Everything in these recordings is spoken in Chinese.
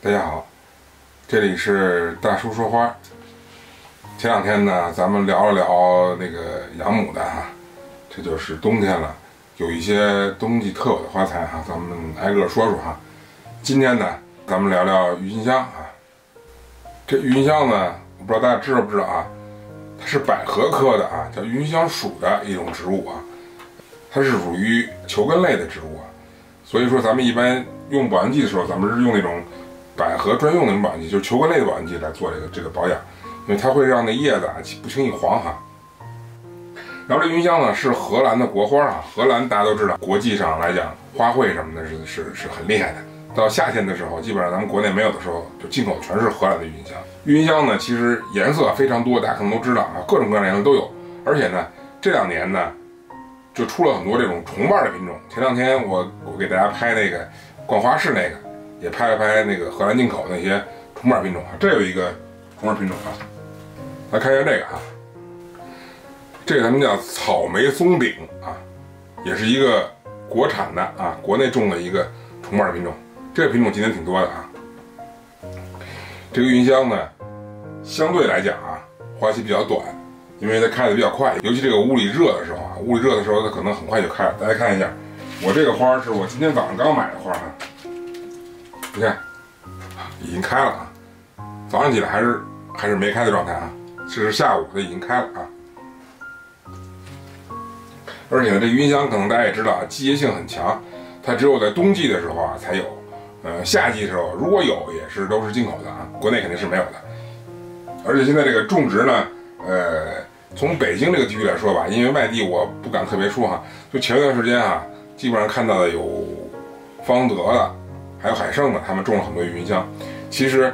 大家好，这里是大叔说花。前两天呢，咱们聊了聊那个养母的哈，这就是冬天了，有一些冬季特有的花材哈，咱们挨个说说哈。今天呢，咱们聊聊郁金香啊。这郁金香呢，我不知道大家知道不知道啊？它是百合科的啊，叫郁金香属的一种植物啊，它是属于球根类的植物啊。所以说，咱们一般用保养剂的时候，咱们是用那种。百合专用的保养剂，就是球根类的保养剂来做这个这个保养，因为它会让那叶子啊不轻易黄哈。然后这云香呢是荷兰的国花啊，荷兰大家都知道，国际上来讲花卉什么的是是是很厉害的。到夏天的时候，基本上咱们国内没有的时候，就进口全是荷兰的郁金香。郁金香呢其实颜色非常多，大家可能都知道啊，各种各样的颜色都有。而且呢这两年呢就出了很多这种重瓣的品种。前两天我我给大家拍那个逛花市那个。也拍了拍那个荷兰进口那些重瓣品种啊，这有一个重瓣品种啊，来看一下这个啊，这个咱们叫草莓松饼啊，也是一个国产的啊，国内种的一个重瓣品种，这个品种今年挺多的啊。这个郁金香呢，相对来讲啊，花期比较短，因为它开的比较快，尤其这个屋里热的时候啊，屋里热的时候它可能很快就开了。大家看一下，我这个花是我今天早上刚买的花啊。你看，已经开了啊！早上起来还是还是没开的状态啊，这是下午它已经开了啊。而且呢，这郁金香可能大家也知道啊，季节性很强，它只有在冬季的时候啊才有，呃，夏季的时候如果有也是都是进口的啊，国内肯定是没有的。而且现在这个种植呢，呃，从北京这个地区来说吧，因为外地我不敢特别说哈，就前一段时间啊，基本上看到的有方德的。还有海盛呢，他们种了很多郁金香。其实，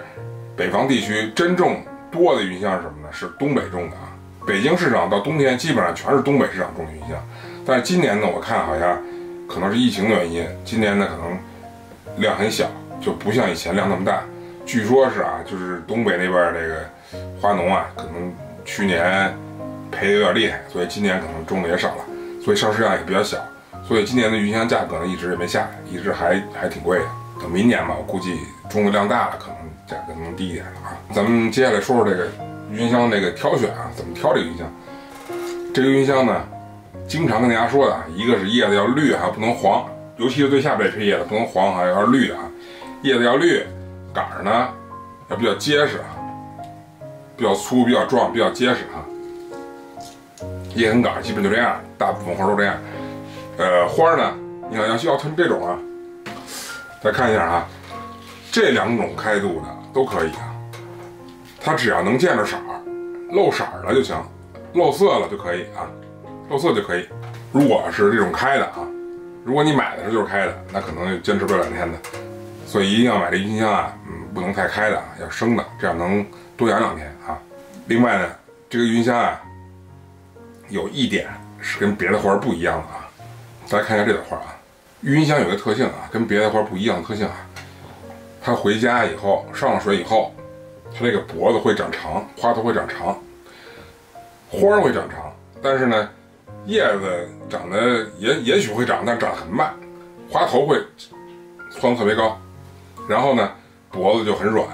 北方地区真正多的郁金香是什么呢？是东北种的啊。北京市场到冬天基本上全是东北市场种的郁金香。但是今年呢，我看好像可能是疫情的原因，今年呢可能量很小，就不像以前量那么大。据说是啊，就是东北那边这个花农啊，可能去年赔的有点厉害，所以今年可能种的也少了，所以上市量也比较小。所以今年的郁金香价格呢，一直也没下来，一直还还挺贵的。等明年吧，我估计种的量大了，可能价格能低一点了啊。咱们接下来说说这个郁金香这个挑选啊，怎么挑这个郁金香？这个郁金香呢，经常跟大家说的啊，一个是叶子要绿还不能黄，尤其是最下边这片叶子不能黄，还要绿的啊。叶子要绿，杆儿呢要比较结实啊，比较粗、比较壮、比较结实啊。叶跟杆基本就这样，大部分花都这样。呃，花呢，你看要要成这种啊。再看一下啊，这两种开度的都可以啊，它只要能见着色儿，露色儿了就行，露色了就可以啊，露色就可以。如果是这种开的啊，如果你买的时候就是开的，那可能就坚持不了两天的。所以一定要买这郁金香啊，嗯，不能太开的啊，要生的，这样能多养两天啊。另外呢，这个郁金香啊，有一点是跟别的花不一样的啊，大家看一下这朵花啊。郁金香有个特性啊，跟别的花不一样的特性啊，它回家以后上了水以后，它这个脖子会长长，花头会长长，花会长长，但是呢，叶子长得也也许会长，但长得很慢，花头会蹿特别高，然后呢，脖子就很软，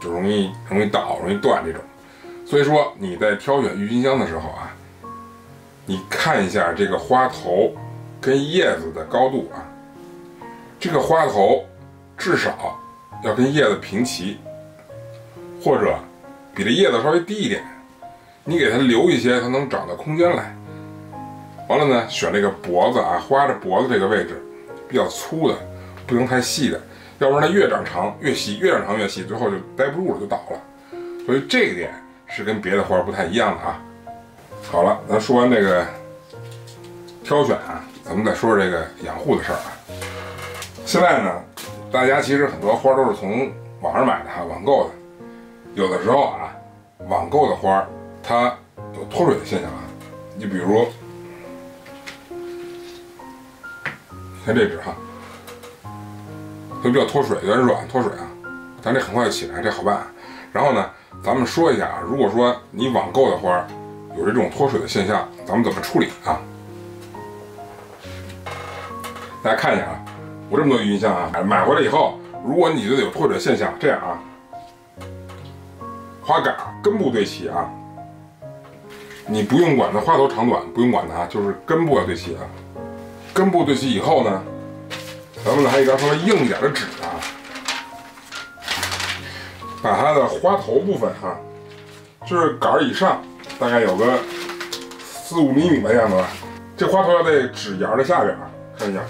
就容易容易倒，容易断这种。所以说你在挑选郁金香的时候啊，你看一下这个花头。跟叶子的高度啊，这个花头至少要跟叶子平齐，或者比这叶子稍微低一点。你给它留一些它能长的空间来。完了呢，选这个脖子啊，花的脖子这个位置比较粗的，不能太细的，要不然它越长长越细，越长长越细，最后就待不住了，就倒了。所以这个点是跟别的花不太一样的啊。好了，咱说完这个挑选啊。咱们再说说这个养护的事儿啊。现在呢，大家其实很多花都是从网上买的哈，网购的。有的时候啊，网购的花它有脱水的现象啊。你比如，看这只哈，它比较脱水，有点软脱水啊。但这很快就起来，这好办。然后呢，咱们说一下啊，如果说你网购的花有这种脱水的现象，咱们怎么处理啊？大家看一下啊，我这么多郁金香啊，买回来以后，如果你觉得有脱水现象，这样啊，花杆根部对齐啊，你不用管它花头长短，不用管它，就是根部要对齐啊。根部对齐以后呢，咱们拿一张稍微硬一点的纸啊，把它的花头部分哈，就是杆儿以上，大概有个四五厘米的样子吧。这花头要在纸沿的下边啊，看一下。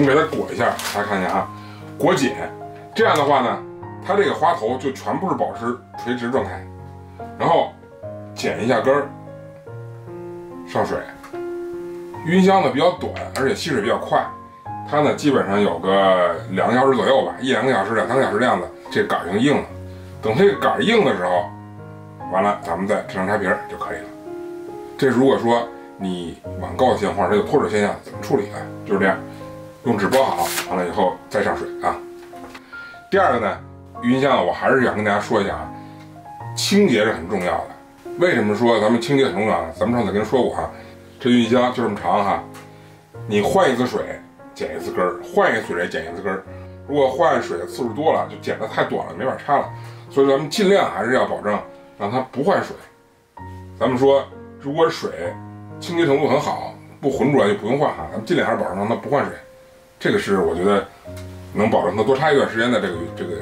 我们给它裹一下，大家看一下啊，裹紧，这样的话呢，它这个花头就全部是保持垂直状态。然后剪一下根儿，上水。晕香呢比较短，而且吸水比较快，它呢基本上有个两个小时左右吧，一两个小时、两三个小时这样子，这杆儿就硬了。等这个杆儿硬的时候，完了咱们再正常插皮儿就可以了。这如果说你晚高性或者有脱水现象，怎么处理呢？就是这样。用纸包好，完了以后再上水啊。第二个呢，熨香我还是想跟大家说一下啊，清洁是很重要的。为什么说咱们清洁很重要呢？咱们上次跟说过哈，这熨香就这么长哈，你换一次水剪一次根儿，换一次水剪一次根儿。如果换水的次数多了，就剪得太短了，没法插了。所以咱们尽量还是要保证让它不换水。咱们说，如果水清洁程度很好，不浑浊就不用换哈，咱们尽量还是保证让它不换水。这个是我觉得能保证它多插一段时间的这个这个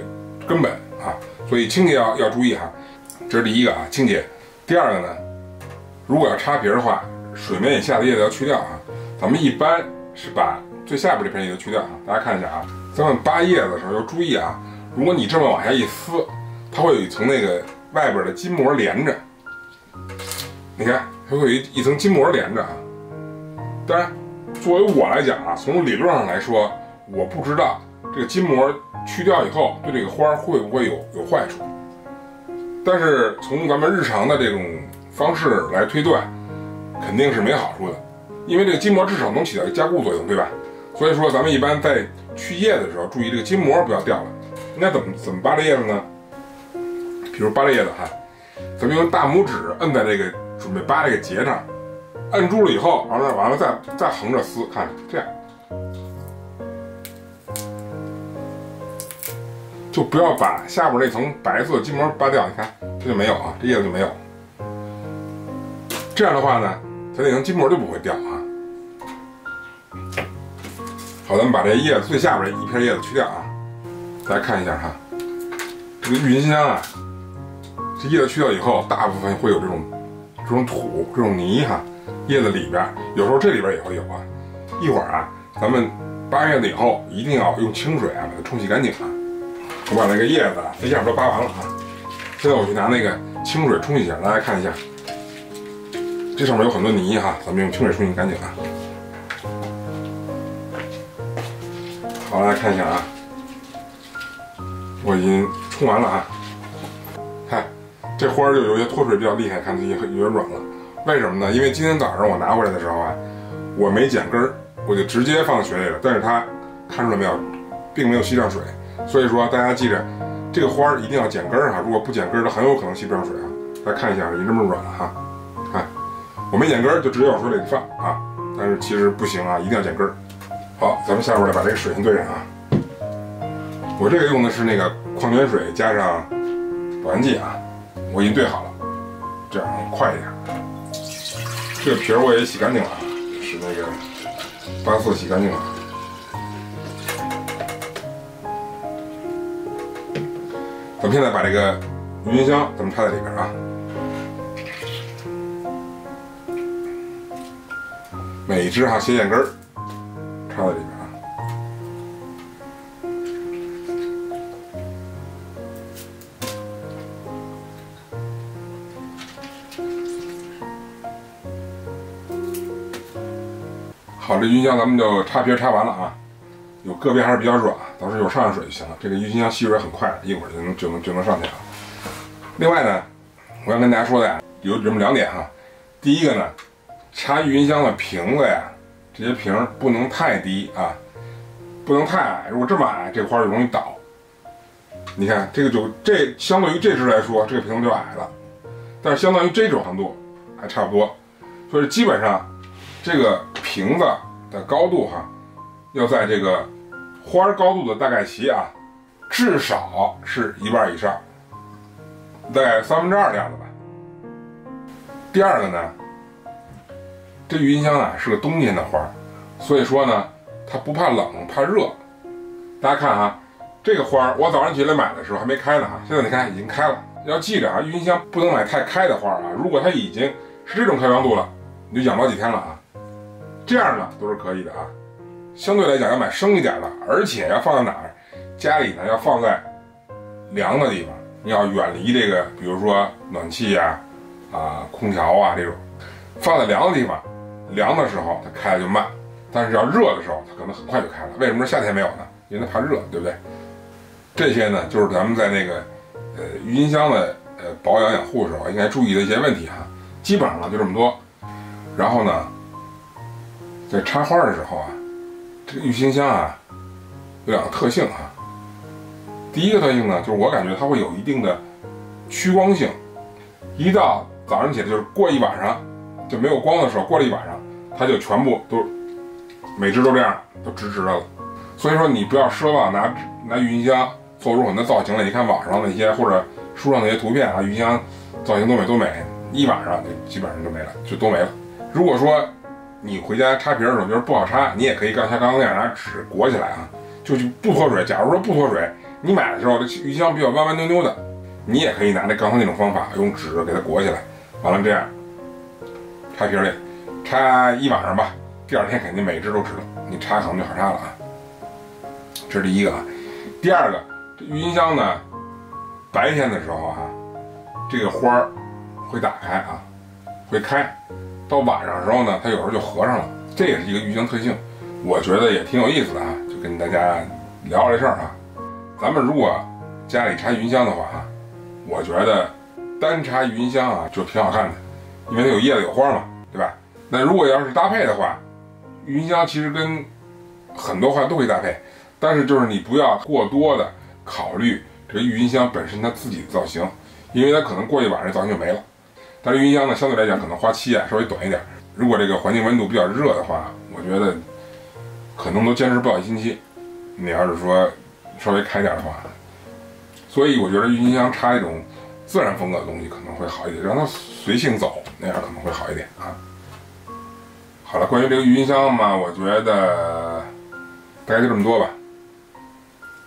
根本啊，所以清洁要要注意哈，这是第一个啊清洁。第二个呢，如果要插皮的话，水面以下的叶子要去掉啊。咱们一般是把最下边这片叶子去掉啊。大家看一下啊，咱们扒叶子的时候要注意啊，如果你这么往下一撕，它会有一层那个外边的筋膜连着。你看，它会有一一层筋膜连着啊。当然。作为我来讲啊，从理论上来说，我不知道这个筋膜去掉以后对这个花会不会有有坏处。但是从咱们日常的这种方式来推断，肯定是没好处的，因为这个筋膜至少能起到加固作用，对吧？所以说咱们一般在去叶的时候，注意这个筋膜不要掉了。应该怎么怎么扒这叶子呢？比如扒这叶子哈，咱们用大拇指摁在这个准备扒这个结上。摁住了以后，完了完了，再再横着撕，看这样，就不要把下边那层白色筋膜扒掉。你看，这就没有啊，这叶子就没有。这样的话呢，它那层筋膜就不会掉啊。好，咱们把这叶子最下边一片叶子去掉啊。大家看一下哈，这个郁金香啊，这叶子去掉以后，大部分会有这种这种土、这种泥哈。叶子里边有时候这里边也会有啊，一会儿啊，咱们扒叶子以后一定要用清水啊把它冲洗干净啊。我把那个叶子这下边都扒完了啊，现在我去拿那个清水冲洗一下，大家看一下，这上面有很多泥哈，咱们用清水冲洗干净啊。好，大家看一下啊，我已经冲完了啊，看这花就有些脱水比较厉害，看这些有点软了。为什么呢？因为今天早上我拿回来的时候啊，我没剪根儿，我就直接放水里了。但是它看出来没有，并没有吸上水。所以说大家记着，这个花儿一定要剪根儿哈。如果不剪根儿，它很有可能吸不上水啊。大家看一下，已经这么软了哈。看，我没剪根儿，就直接往水里放啊。但是其实不行啊，一定要剪根儿。好，咱们下边来把这个水先兑上啊。我这个用的是那个矿泉水加上保鲜剂啊，我已经兑好了，这样快一点。这个皮儿我也洗干净了，是那个八色洗干净了。咱们现在把这个郁金香咱们插在里边啊，每一只哈斜线根儿插在里边。这郁金香咱们就插皮插完了啊，有个别还是比较软，到时候有上上水就行了。这个郁金香吸水很快，一会儿就能就能就能上去了。另外呢，我要跟大家说的呀，有这么两点哈。第一个呢，插郁金香的瓶子呀，这些瓶不能太低啊，不能太矮。如果这么矮，这花就容易倒。你看这个就这相对于这只来说，这个瓶子就矮了。但是相当于这种长度还差不多，所以基本上这个瓶子的高度哈，要在这个花高度的大概齐啊，至少是一半以上，大概三分之二的样子吧。第二个呢，这郁金香啊是个冬天的花，所以说呢，它不怕冷，怕热。大家看哈，这个花我早上起来买的时候还没开呢哈，现在你看已经开了。要记着啊，郁金香不能买太开的花啊。如果它已经是这种开放度了，你就养不了几天了啊。这样呢都是可以的啊。相对来讲要买生一点的，而且要放在哪儿？家里呢要放在凉的地方，你要远离这个，比如说暖气呀。啊，空调啊这种，放在凉的地方，凉的时候它开的就慢，但是要热的时候它可能很快就开了。为什么夏天没有呢？因为它怕热，对不对？这些呢就是咱们在那个呃郁金香的呃保养养护的时候应该注意的一些问题哈。基本上呢就这么多。然后呢，在插花的时候啊，这个郁金香啊有两个特性啊。第一个特性呢，就是我感觉它会有一定的趋光性，一到早上起来就是过一晚上就没有光的时候，过了一晚上，它就全部都每只都这样，都直直的了。所以说你不要奢望拿拿郁金香做出很多造型来。你看网上那些或者书上那些图片啊，郁金香造型多美多美，一晚上就基本上就没了，就都没了。如果说你回家插瓶的时候就是不好插，你也可以刚才刚刚那样拿纸裹起来啊，就就不脱水。假如说不脱水，你买的时候这鱼香比较弯弯扭扭的，你也可以拿那刚才那种方法用纸给它裹起来。完了这样插瓶里，插一晚上吧，第二天肯定每只都直了，你插可能就好插了啊。这是第一个啊。第二个，这郁金香呢，白天的时候啊，这个花儿会打开啊，会开。到晚上的时候呢，它有时候就合上了，这也是一个郁金香特性，我觉得也挺有意思的啊，就跟大家聊这事儿啊。咱们如果家里插郁香的话啊，我觉得。单插郁香啊，就挺好看的，因为它有叶子有花嘛，对吧？那如果要是搭配的话，郁香其实跟很多花都可以搭配，但是就是你不要过多的考虑这个郁金香本身它自己的造型，因为它可能过一晚上造型就没了。但是郁金香呢，相对来讲可能花期啊稍微短一点。如果这个环境温度比较热的话，我觉得可能都坚持不了一星期。你要是说稍微开点的话，所以我觉得郁金香插一种。自然风格的东西可能会好一点，让它随性走，那样可能会好一点啊。好了，关于这个郁金香嘛，我觉得大概就这么多吧。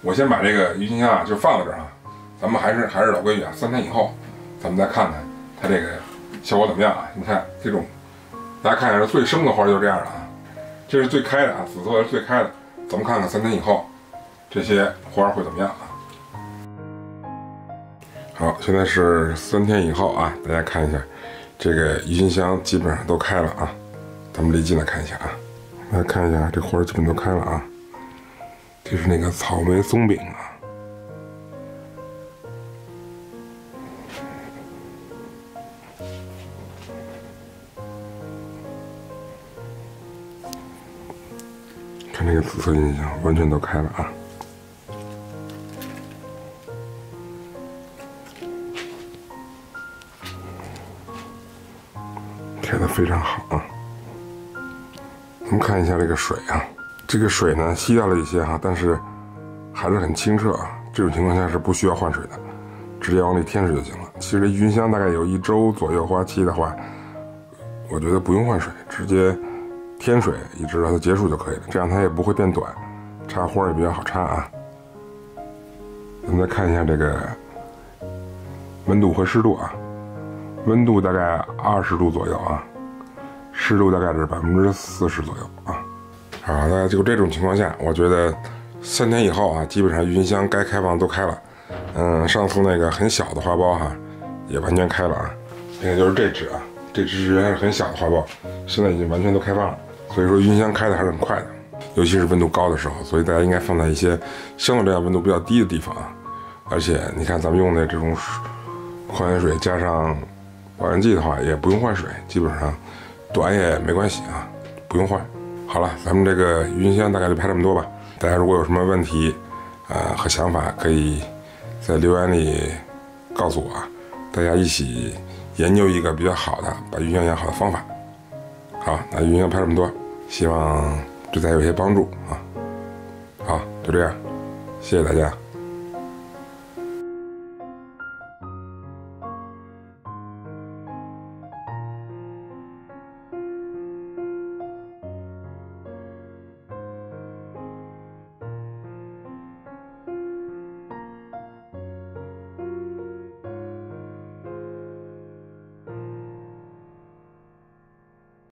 我先把这个郁金香啊就放在这儿啊，咱们还是还是老规矩啊，三天以后咱们再看看它这个效果怎么样啊。你看这种，大家看一下，最生的花就是这样的啊，这是最开的啊，紫色是最开的。咱们看看三天以后这些花会怎么样啊。好，现在是三天以后啊，大家看一下，这个郁金香基本上都开了啊。咱们离近了看一下啊，来看一下这花基本都开了啊。这是那个草莓松饼啊，紫色郁金香完全都开了啊。开的非常好啊！我们看一下这个水啊，这个水呢吸掉了一些哈，但是还是很清澈啊。这种情况下是不需要换水的，直接往里添水就行了。其实这郁金香大概有一周左右花期的话，我觉得不用换水，直接添水一直到它结束就可以了，这样它也不会变短，插花也比较好插啊。咱们再看一下这个温度和湿度啊。温度大概二十度左右啊，湿度大概是百分之四十左右啊。好，那就这种情况下，我觉得三天以后啊，基本上郁金香该开放都开了。嗯，上次那个很小的花苞哈，也完全开了啊。现在就是这只啊，这只原来是很小的花苞，现在已经完全都开放了。所以说郁金香开的还是很快的，尤其是温度高的时候，所以大家应该放在一些相对来讲温度比较低的地方啊。而且你看咱们用的这种矿泉水加上。保鲜剂的话也不用换水，基本上短也没关系啊，不用换。好了，咱们这个郁金香大概就拍这么多吧。大家如果有什么问题，呃和想法，可以在留言里告诉我啊，大家一起研究一个比较好的把鱼养养好的方法。好，那鱼养拍这么多，希望对大家有些帮助啊。好，就这样，谢谢大家。